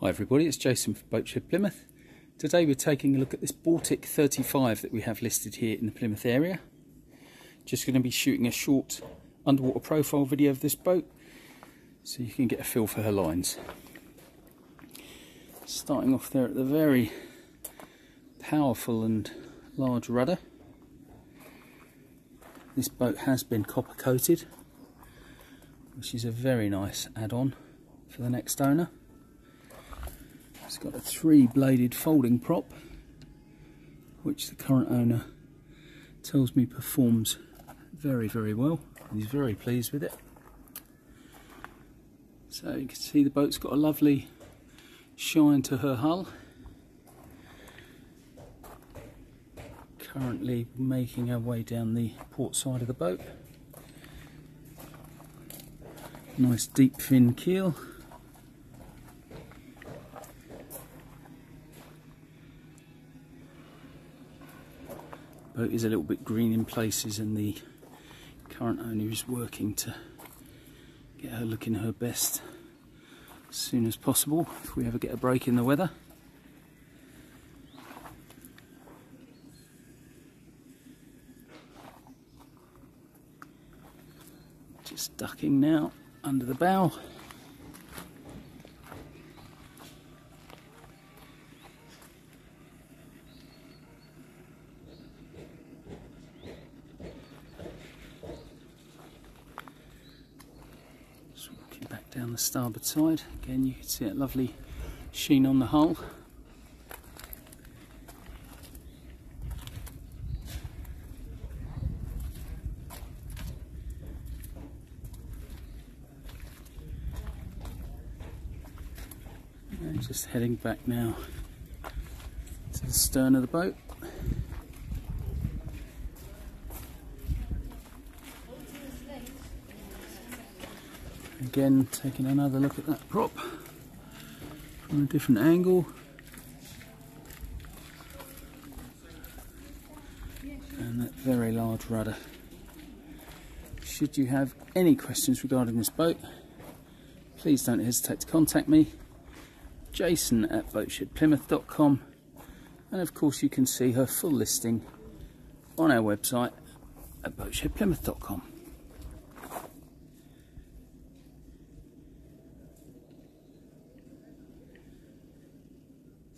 Hi everybody, it's Jason from Boatshed Plymouth. Today we're taking a look at this Baltic 35 that we have listed here in the Plymouth area. Just going to be shooting a short underwater profile video of this boat so you can get a feel for her lines. Starting off there at the very powerful and large rudder. This boat has been copper coated which is a very nice add-on for the next owner. It's got a three bladed folding prop which the current owner tells me performs very very well he's very pleased with it. So you can see the boat's got a lovely shine to her hull. Currently making our way down the port side of the boat. Nice deep fin keel boat is a little bit green in places and the current owner is working to get her looking her best as soon as possible if we ever get a break in the weather. Just ducking now under the bow. back down the starboard side. Again, you can see that lovely sheen on the hull. And just heading back now to the stern of the boat. Again, taking another look at that prop from a different angle. And that very large rudder. Should you have any questions regarding this boat, please don't hesitate to contact me. Jason at boatshedplymouth.com and of course you can see her full listing on our website at boatshedplymouth.com.